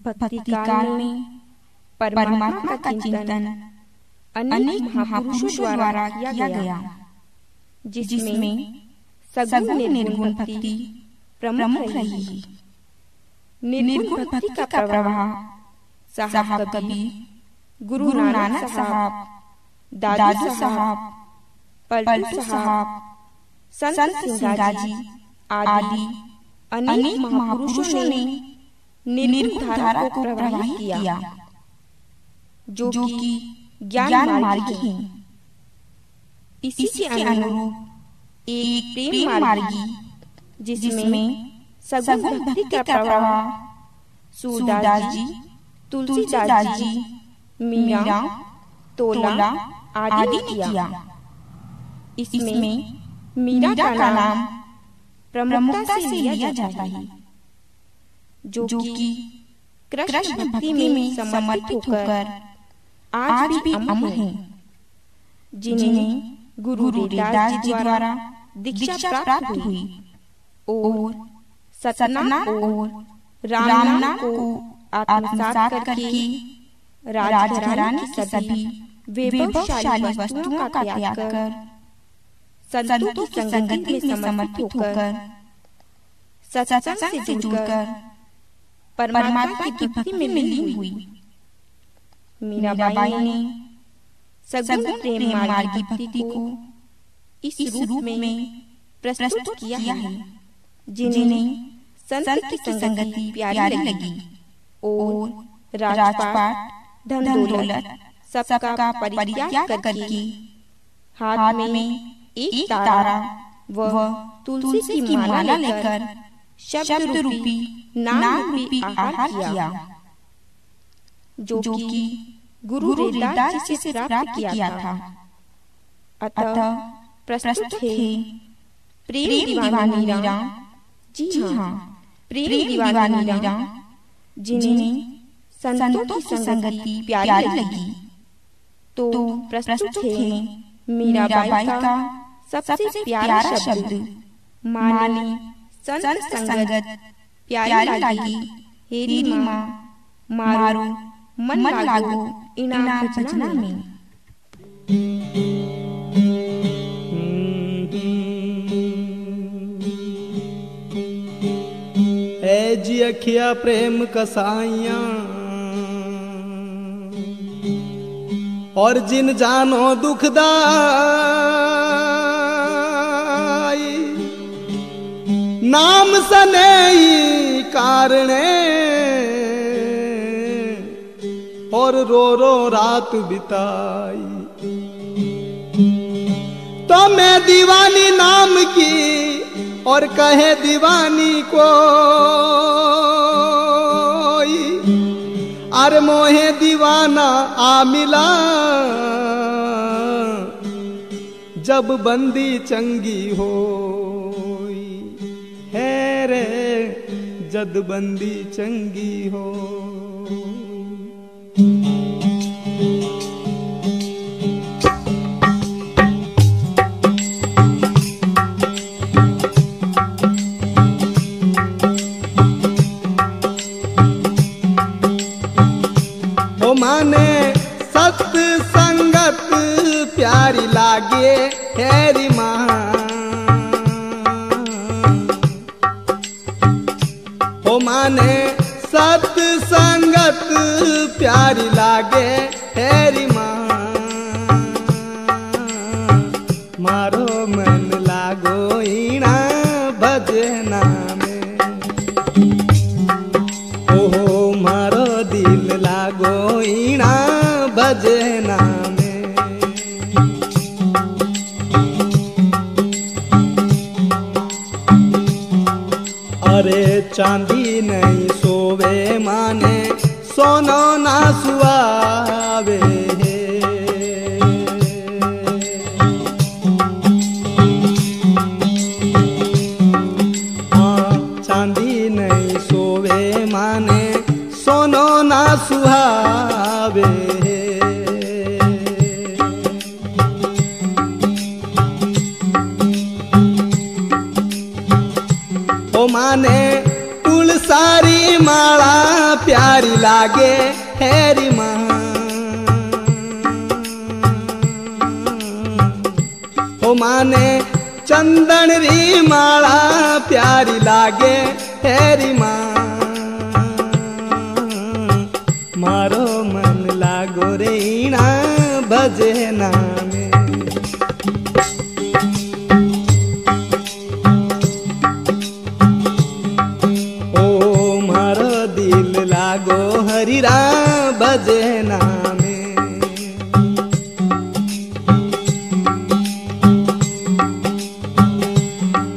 भक्ति काल में परमात्मा का चिंतन अनेक महापुरुषों द्वारा किया गया, जिसमें सगुण निर्गुण भक्ति प्रमुख रही निर्गुण भक्ति का प्रवाह साहब कबीर, गुरु नानक साहब, दादू साहब, पलटू साहब, संत सिंगा जी आदि अनेक महापुरुषों ने धारा को प्रवाहित किया, जो कि ज्ञान मार्ग है। इसी के अनुरूप एक प्रेम मार्गी जिसमें सगुण भक्ति का प्रवाह, सूरदास जी, तुलसीदास जी, मीरा, तोला आदि किया। इसमें मीरा का नाम प्रमुखता से लिया जाता है। जो कि कृष्ण भक्ति में समर्पित होकर आज भी अमर है जिन्हें गुरु रविदास जी द्वारा दीक्षा प्राप्त हुई। और सतना और रामना को आत्मसात करके राजघराने की सभी वैभवशाली वस्तुओं का त्याग कर संतों की संगति में समर्पित होकर सत्संग से जुड़कर परमात्मा की भक्ति में मिली हुई। मीराबाई ने सगुण प्रेम मार्ग की भक्ति को इस रूप में प्रस्तुत किया है जिन्हें संत की संगति प्यारी लगी और राजपाट धन दौलत सबका परित्याग करके हाथ में एक तारा व तुलसी की माला लेकर शब्द रूपी नाम रूपी आहार किया, जो कि गुरु रविदास जी से प्राप्त किया था। अतः प्रस्तुत है प्रेम दीवानी मीरा जी हाँ प्रेम दीवानी मीरा जिन्हें संतों की संगति प्यारी लगी। तो प्रस्तुत है मीराबाई का सबसे प्यारा शब्द, माने संत संगत प्यारी लगी हेरी माँ मारो मन लागो इनाम भजना में। जी अखिया प्रेम कसाइया और जिन जानो दुखदाई नाम सने कारणे। और रो रो रात बिताई। तो मैं दीवानी नाम की और कहे दीवानी को अरे मोहे दीवाना आ मिला। जब बंदी चंगी हो है जदबंदी जद बंदी चंगी हो। माने सत संगत प्यारी लागे। चांदी नहीं सोवे माने सोना ना सुआवे लागे हेरी माँ। हो माने चंदन री माला, प्यारी लागे हेरी माँ। मारो मन लागो रे ईणा भजे हरिरा भजे नामे।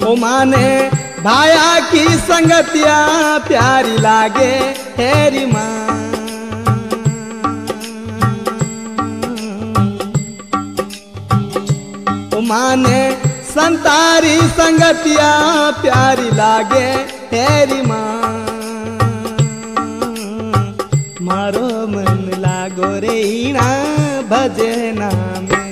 ओ माने, भाया की संगतिया प्यारी लागे, हेरी माँ। माने, संतारी संगतिया प्यारी लागे, हेरी माँ। मारो मन लागो रे हीणा भजे नामे।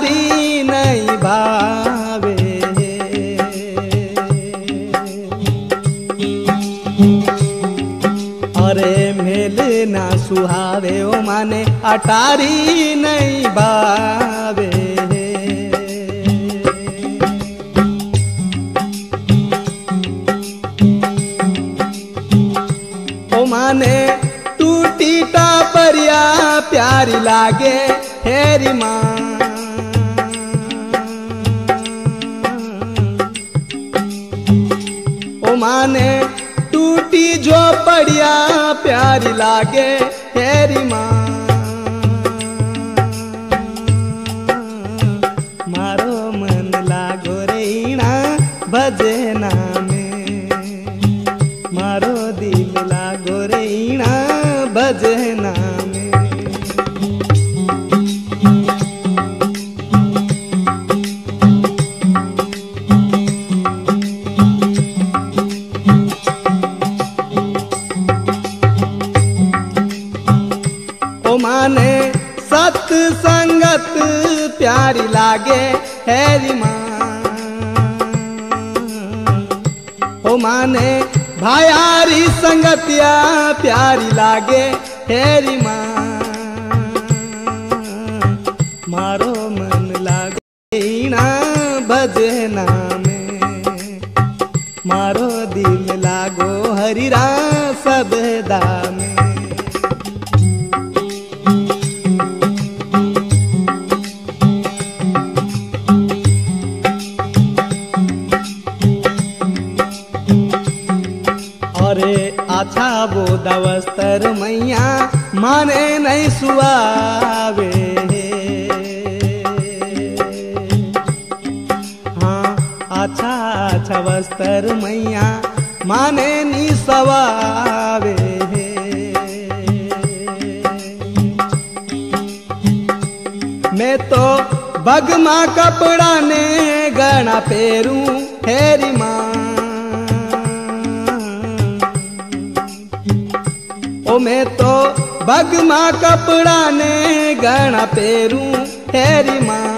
अटारी नहीं भावे। अरे मेल ना सुहावे, ओ माने अटारी नहीं भावे। ओ माने टूटी टापरिया, प्यारी लागे, हेरी माँ। माने, टूटी झोपड़िया प्यारी लागे हेरी माँ। मारो मन लागो रे ईणा भजे नामे। मारो दिल लागो रे ईणा भजे नामे। ओ माने, भायारी संगतिया प्यारी लागे हेरी माँ। मारो मन लागे ना भजे नामे। मारो दिल लागो हरिरा सब सुआवे हाँ। अच्छा अच्छा वस्तर मैया माने नी सवावे मैं तो बगमा कपड़ा ने गणा पेरू, हेरी माँ। ओ मैं तो बगमा कपड़ा ने गणा पेरू, हेरी माँ।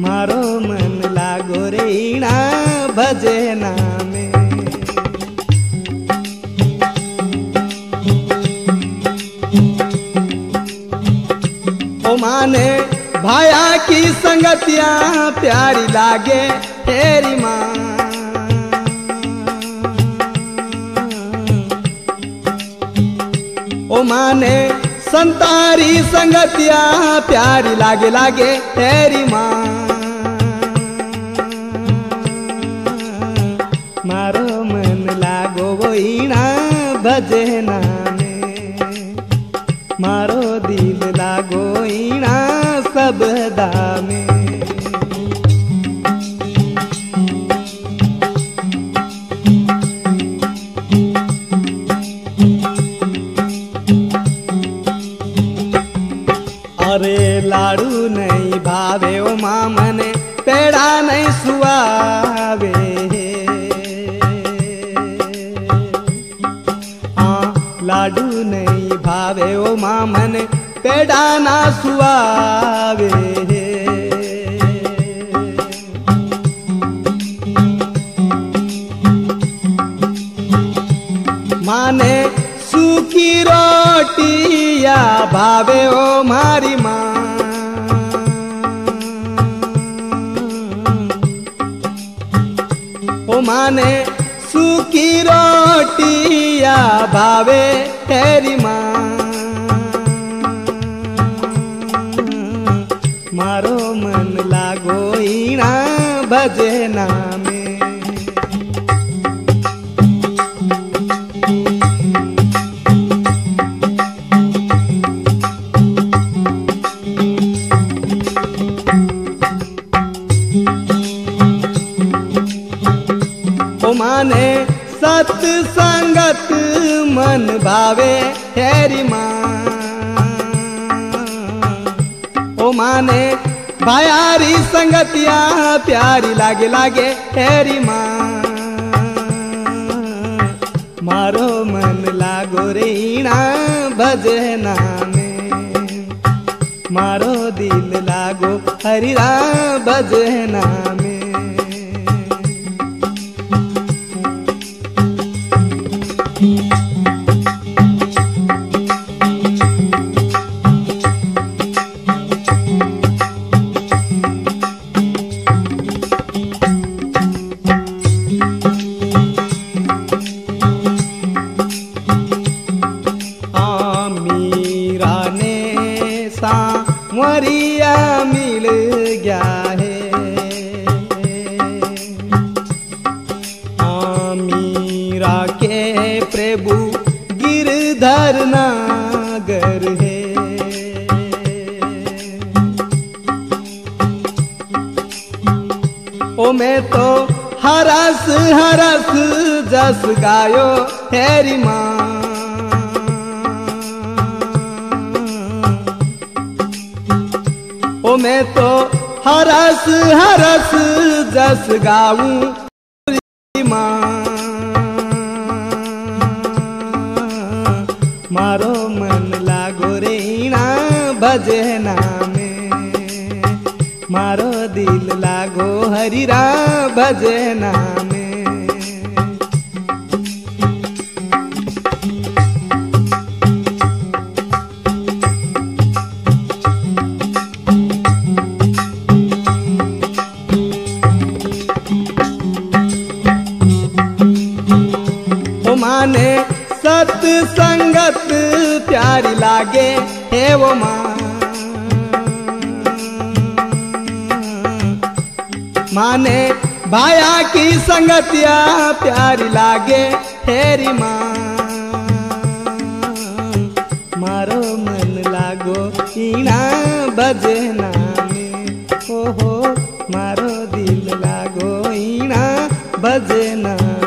मारो मन लागो रे ईणा भजे नामे। माने भाया की संगतिया प्यारी ओ माने संतारी संगतिया प्यारी लागे लागे तेरी माँ। लाडू नहीं भावे ओ मामने, पेड़ा नहीं सुवावे हाँ लाडू नहीं भावे ओ मामने, पेड़ा ना सुवावे माने, सुखी रोटिया भावे ओ मारी माँ। माने सूखी रोटिया भावे तेरी माँ। मारो मन लागो ईणा भजे नामे आवे तेरी माँ। ओ माने भयारी संगतिया, प्यारी लागे लागे तेरी माँ। मारो मन लागो रे ईणा, भजे नामे। मारो दिल लागो हरिरा भजे नामे। के प्रभु गिरधर नागर है। ओ, मैं तो हरस हरस जस गायो, हेरी माँ। ओ, मैं तो हरस हरस जस गाऊं माँ। मारो मन लागो रेणा भजे नामे। मारो दिल लागो हरिरा भजे नामे। माने सत्संगत प्यारी लागे हे वो माँ। माने भाया की संगतिया प्यारी लागे हेरी माँ। मारो मन लागो ईणा भजे नामे। ओहो, मारो दिल लागो ईणा भजे नामे।